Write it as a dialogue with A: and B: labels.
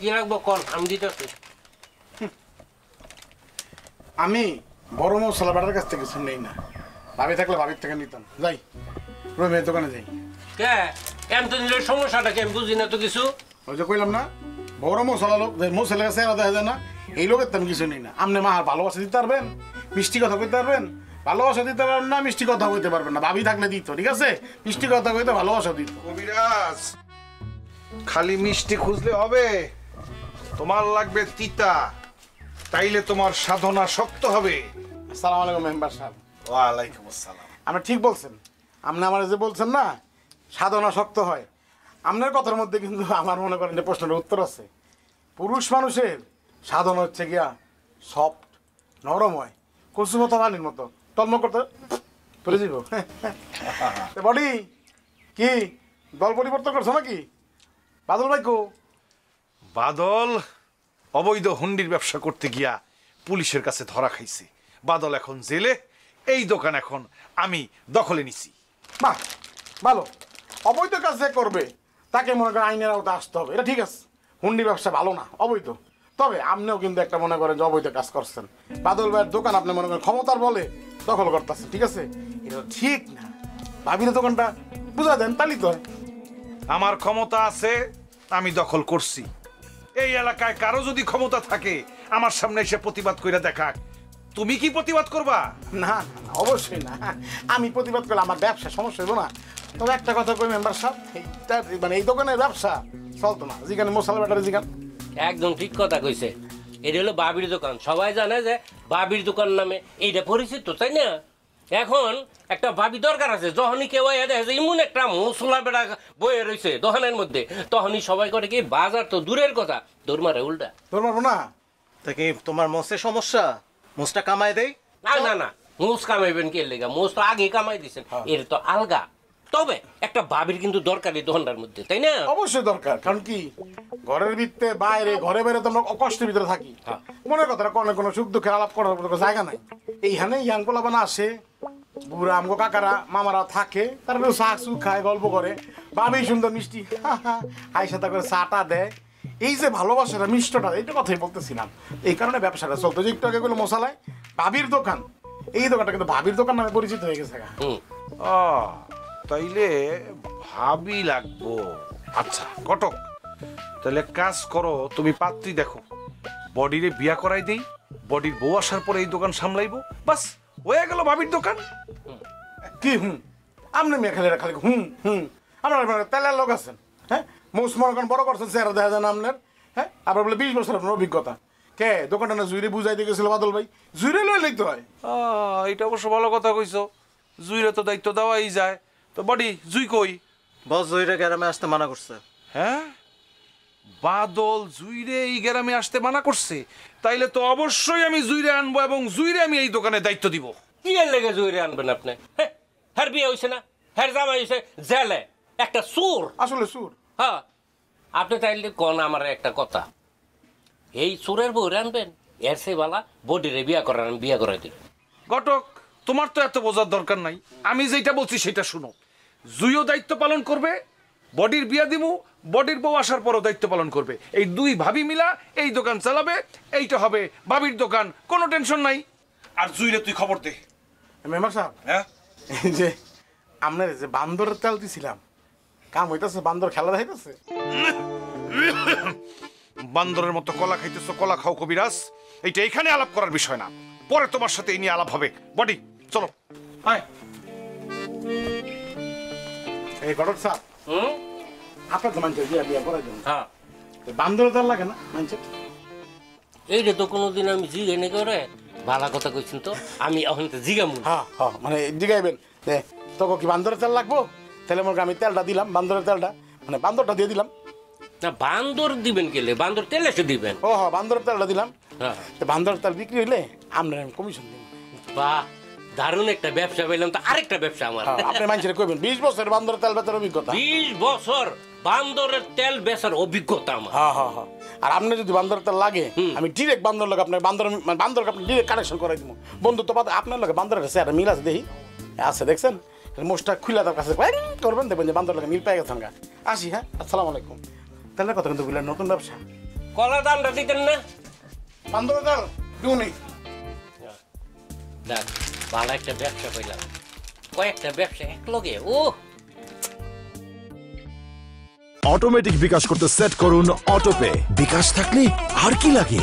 A: কি লাগবো কন আমি
B: আমি বড় মশলা বাটার কাছ থেকে কিছু নেই না ভাবি থাকলে ভাবির থেকে নিতাম যাই রুমের দোকানে যাই
A: কে তো নিলে সমস্যাটা কি বুঝি না তো কিছু
B: ওই যে কইলাম না বড় মশলা লোক মশলা আলাদা হয়ে যায় না। এই লোকের তেমন কিছু নেই না। আপনি মা ভালোবাসা দিতে পারবেন মিষ্টি কথা কইতে পারবেন ভালোবাসা দিতে পারবেন না মিষ্টি কথা কইতে পারবেন না। ভাবি থাকলে দিত ঠিক আছে? মিষ্টি কথা কইতে ভালোবাসা দিত।
C: কবিরাজ খালি মিষ্টি খুঁজলে হবে। তোমার লাগবে তিতা তাইলে তোমার সাধনা শক্ত হবে।
B: আসসালামু আলাইকুম মেম্বার সাহেব।
C: ওয়ালাইকুম আসসালাম।
B: আপনি ঠিক বলছেন। আপনি আমার যে বলছেন না সাধনা শক্ত হয়। আপনার কথার মধ্যে কিন্তু আমার মনে করেন যে প্রশ্নের উত্তর আছে। পুরুষ মানুষের সাধন হচ্ছে গিয়া সফট নরম হয় কচু মতো। পানির মতো তন্ম করতে পরে যাব বডি কি? দল পরিবর্তন করছ নাকি? বাদল ভাই কো
C: বাদল অবৈধ হুন্ডির ব্যবসা করতে গিয়া পুলিশের কাছে ধরা খাইছে। বাদল এখন জেলে এই দোকান এখন আমি দখলে নিছি।
B: বাহ ভালো। অবৈধ কাজ যে করবে তাকে মনে করেন আইনের আওতা আসতে হবে। এটা ঠিক আছে। হুন্ডি ব্যবসা ভালো না অবৈধ। তবে আপনিও কিন্তু একটা মনে করেন যে অবৈধ কাজ করছেন। বাদল ভাইয়ের দোকান আপনি মনে করেন ক্ষমতার বলে দখল করতেছেন ঠিক আছে? এটা ঠিক না। ভাবির দোকানটা বুঝা দেন তালি তো।
C: আমার ক্ষমতা আছে আমি দখল করছি। এই এলাকায় কারও যদি ক্ষমতা থাকে আমার সামনে এসে প্রতিবাদ কইরা দেখাক। তুমি কি প্রতিবাদ করবা?
B: না না, না, অবশ্যই না। আমি প্রতিবাদ করলে আমার ব্যবসা সমস্যা হইব না। তবে একটা কথা কই মেম্বার সাহেব? এইটা মানে এই দোকানের ব্যবসা চলতো না। যেখানে মশলা ব্যাটারি যেখানে
A: একদম ঠিক কথা কইছে। এটা হলো বাবির দোকান। সবাই জানে যে বাবির দোকান নামে এইটা পরিচিত তাই না? এখন একটা ভাবি দরকার আছে যখনই কেউ দেখে ইমন একটা মশলা বেড়া বয়ে রয়েছে দোকানের মধ্যে তখনই সবাই করে কি বাজার তো দূরের কথা। দৌড় মারে উল্টা।
B: পারব না?
D: তা কি তোমার মোষে সমস্যা? মোষটা কামাই দেই?
A: না না না। মোষ কামাইবেন কে লেগা? মোষ তো আগে কামাই দিছেন এর তো আলগা। তবে একটা বাবির কিন্তু দরকারি দোকানটার মধ্যে তাই না?
B: অবশ্যই দরকার কারণ কি? ঘরের ভিতরে বাইরে ঘরে বাইরে তো আমরা কষ্টের ভিতরে থাকি।
A: হ্যাঁ।
B: মনের কথা কোনো কোনো সুখ দুঃখের আলাপ করার জায়গা নাই। এইখানে ইয়াং পোলাবানা আসে বুড়া আমগো কাকারা মামারা থাকে তারপরে চা চু খায় গল্প করে। বাবি সুন্দর মিষ্টি হাই সাথে করে চাটা দেয়। এই যে ভালোবাসাটা মিষ্টটা এইটা কথাই বলতেছিলাম এই কারণে ব্যবসাটা চলতো যে একটু আগে গুলো মশালায় ভাবির দোকান। এই দোকানটা কিন্তু ভাবির দোকান নামে পরিচিত হয়ে গেছে
C: ও তাইলে ভাবি লাগবো। আচ্ছা কটক। তাহলে কাজ করো তুমি পাত্রী দেখো। বডিরে বিয়া করাই দেই বডির বউ আসার পরে এই দোকান সামলাইবো বাস হয়ে গেল ভাবির দোকান।
B: কি হুম? আপনি মেয়ে খালি হুম হুম। আপনার আপনার তেলের লোক আছেন হ্যাঁ? মৌস মনে বড় করছেন চেহারা দেখা যায় না আপনার হ্যাঁ? আপনার বলে বিশ বছর আপনার অভিজ্ঞতা। কে? দোকানটা না জুইরে বুঝাই দিয়ে গেছিল বাদল ভাই। জুইরে লই লিখতে হয়।
C: এটা অবশ্য ভালো কথা কইছো। জুইরে তো দায়িত্ব দেওয়াই যায়। তো বডি জুই কই?
D: বস জহিরে গ্রামে আসতে মানা করছে।
C: হ্যাঁ? বাদল জুইরে এই গ্রামে আসতে মানা করছে। তাইলে তো অবশ্যই আমি জুইরে আনব এবং জুইরে আমি এই দোকানে দায়িত্ব দিব।
A: কি এর লেগে জুড়ে আনবেন আপনি? হ্যাঁ হ্যার বিয়ে হয়েছে না? হ্যার জামাই হয়েছে জেলে। একটা সুর
B: আসলে সুর
A: হ্যাঁ। আপনি চাইলে কন আমার একটা কথা? এই সুরের বউ আনবেন? এর সে বালা বডিরে বিয়া করার আমি বিয়া করাই দিল
C: ঘটক তোমার তো এত বোঝার দরকার নাই। আমি যেটা বলছি সেটা শুনো। জুইও দায়িত্ব পালন করবে বডির বিয়া দিমু বডির বউ আসার পরও দায়িত্ব পালন করবে। এই দুই ভাবি মিলা এই দোকান চালাবে এইটা হবে ভাবির দোকান কোনো টেনশন নাই। আর জুইরে তুই খবর দে।
B: মেম্বার সাহেব
C: হ্যাঁ?
B: এই যে আপনার যে বান্দরের তেল দিছিলাম কাম হইতেছে বান্দর খেলা দেখাইতেছে।
C: বান্দরের মতো কলা খাইতেছো কলা খাও কবিরাজ। এইটা এখানে আলাপ করার বিষয় না। পরে তোমার সাথে এই নিয়ে আলাপ হবে। বডি চলো।
B: হয় এই ঘটক
A: হুম?
B: আপনার তো মানছে বিয়া বিয়া করাই দেবেন
A: হ্যাঁ।
B: বান্দরের তেল লাগে না মানছে
A: এইটা তো কোনোদিন আমি জিজ্ঞেস করে ভালো কথা কইছেন তো আমি এখন তো জিগামু।
B: হ্যাঁ হ্যাঁ মানে জিগাইবেন। যে তোকে কি বান্দরের তেল লাগবো? তাহলে মনে আমি তেলটা দিলাম বান্দরের তেলটা। মানে বান্দরটা দিয়ে দিলাম।
A: না বান্দর দিবেন কেলে? বান্দর তেলে এসে দিবেন।
B: ও হ্যাঁ বান্দরের তেলটা দিলাম।
A: হ্যাঁ।
B: তো বান্দরের তেল বিক্রি হইলে আপনার আমি কমিশন দিব।
A: বাহ। দারুণ একটা ব্যবসা পেলাম তো আরেকটা ব্যবসা আমার।
B: হ্যাঁ, আপনি মানুষের কইবেন বিশ বছর বান্দরের তেল বেতার অভিজ্ঞতা।
A: বিশ বছর বান্দরের তেল বেচার অভিজ্ঞতা আমার।
B: হ্যাঁ হ্যাঁ হ্যাঁ। আর আপনি যদি বান্দরটা লাগে আমি ডিরেক্ট বান্দর লোক আপনার বান্দর মানে বান্দরকে আপনি ডিরেক্ট কানেকশন করে দিব। বন্ধুত্ব পাতে আপনার লোকে বান্দরের একটা মিল আছে দেখি? আছে দেখছেন? মোষটা খুলে তার কাছে করবেন দেখবেন যে বান্দর লোকে মিল পেয়ে গেছেন গা। আসি হ্যাঁ? আসসালামু আলাইকুম। তাহলে কথা কিন্তু বুঝলেন নতুন ব্যবসা।
A: কলার দামটা দিতেন না?
B: বান্দর ডাল দুনি
A: দেখ। ভালো একটা ব্যবসা করলাম কয়েকটা ব্যবসা এক লগে ও
E: অটোমেটিক বিকাশ করতে সেট করুন অটোপে বিকাশ থাকলে আর কি লাগে?